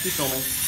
Keep filming.